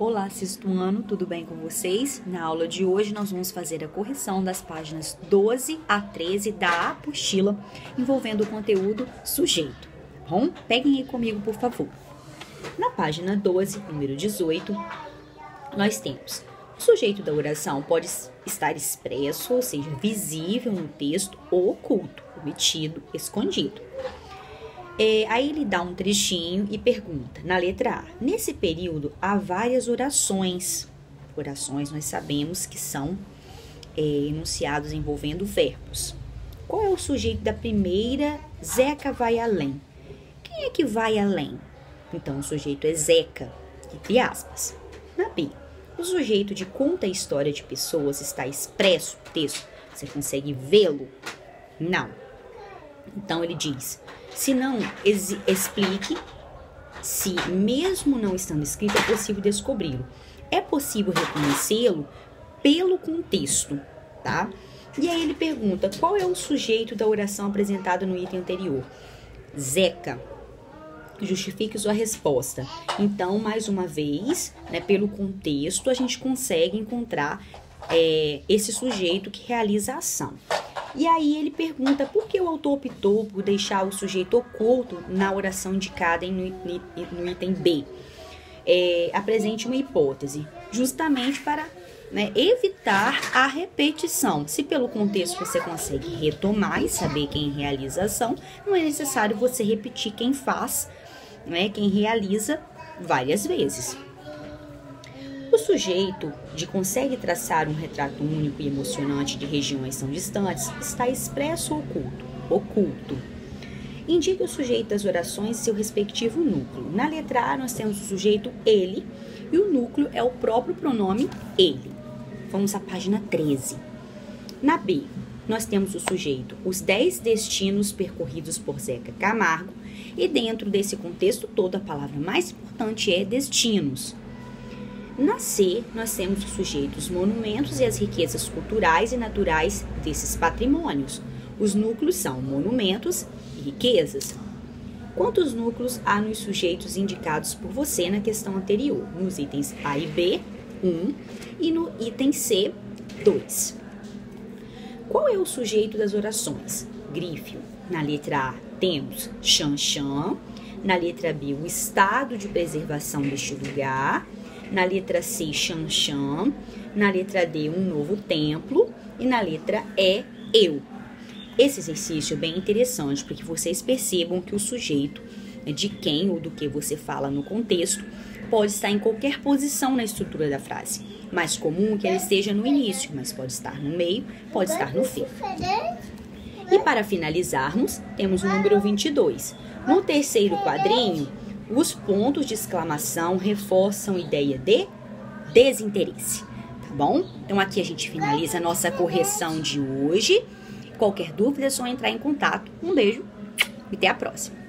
Olá, sexto ano, tudo bem com vocês? Na aula de hoje nós vamos fazer a correção das páginas 12 a 13 da apostila envolvendo o conteúdo sujeito. Bom? Peguem aí comigo, por favor. Na página 12, número 18, nós temos o sujeito da oração pode estar expresso, ou seja, visível no texto, ou oculto, omitido, escondido. É, aí ele dá um trechinho e pergunta, na letra A, nesse período há várias orações. Orações nós sabemos que são é, enunciados envolvendo verbos. Qual é o sujeito da primeira? Zeca vai além. Quem é que vai além? Então o sujeito é Zeca, entre aspas. Na B, o sujeito de conta a história de pessoas está expresso no texto. Você consegue vê-lo? Não. Então ele diz: se não, explique se, mesmo não estando escrito, é possível descobri-lo. É possível reconhecê-lo pelo contexto, tá? E aí ele pergunta: qual é o sujeito da oração apresentada no item anterior? Zeca. Justifique sua resposta. Então, mais uma vez, né, pelo contexto, a gente consegue encontrar é, esse sujeito que realiza a ação. E aí ele pergunta por que o autor optou por deixar o sujeito oculto na oração indicada no, item B. É, apresente uma hipótese, justamente para né, evitar a repetição. Se pelo contexto você consegue retomar e saber quem realiza a ação, não é necessário você repetir quem faz, né, quem realiza várias vezes. O sujeito de consegue traçar um retrato único e emocionante de regiões tão distantes está expresso ou oculto? Oculto. Indique o sujeito das orações e seu respectivo núcleo. Na letra A, nós temos o sujeito ele e o núcleo é o próprio pronome ele. Vamos à página 13. Na B, nós temos o sujeito, os 10 destinos percorridos por Zeca Camargo, e dentro desse contexto todo, a palavra mais importante é destinos. Na C, nós temos os sujeitos monumentos e as riquezas culturais e naturais desses patrimônios. Os núcleos são monumentos e riquezas. Quantos núcleos há nos sujeitos indicados por você na questão anterior? Nos itens A e B, 1, um, e no item C, 2. Qual é o sujeito das orações? Grífio. Na letra A, temos Xanxan. Na letra B, o estado de preservação deste lugar na letra C, Xanxan. Na letra D, um novo templo. E na letra E, eu. Esse exercício é bem interessante porque vocês percebam que o sujeito né, de quem ou do que você fala no contexto pode estar em qualquer posição na estrutura da frase. Mais comum que ele esteja no início, mas pode estar no meio, pode estar no fim. E para finalizarmos, temos o número 22. No terceiro quadrinho, os pontos de exclamação reforçam a ideia de desinteresse, tá bom? Então aqui a gente finaliza a nossa correção de hoje. Qualquer dúvida é só entrar em contato. Um beijo e até a próxima.